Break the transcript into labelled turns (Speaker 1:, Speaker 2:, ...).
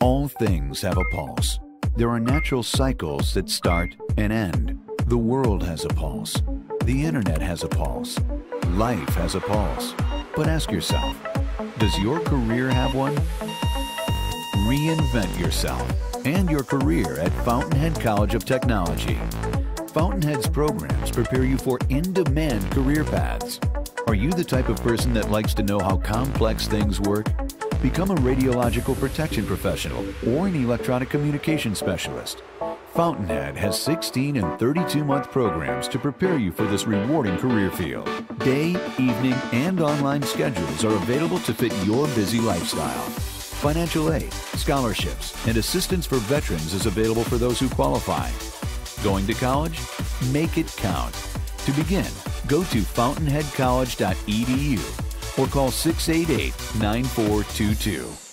Speaker 1: All things have a pulse. There are natural cycles that start and end. The world has a pulse. The internet has a pulse. Life has a pulse. But ask yourself, does your career have one? Reinvent yourself and your career at Fountainhead College of Technology. Fountainhead's programs prepare you for in-demand career paths. Are you the type of person that likes to know how complex things work? Become a radiological protection professional or an electronic communication specialist. Fountainhead has 16 and 32 month programs to prepare you for this rewarding career field. Day, evening, and online schedules are available to fit your busy lifestyle. Financial aid, scholarships, and assistance for veterans is available for those who qualify. Going to college? Make it count. To begin, go to fountainheadcollege.edu or call 688 9422.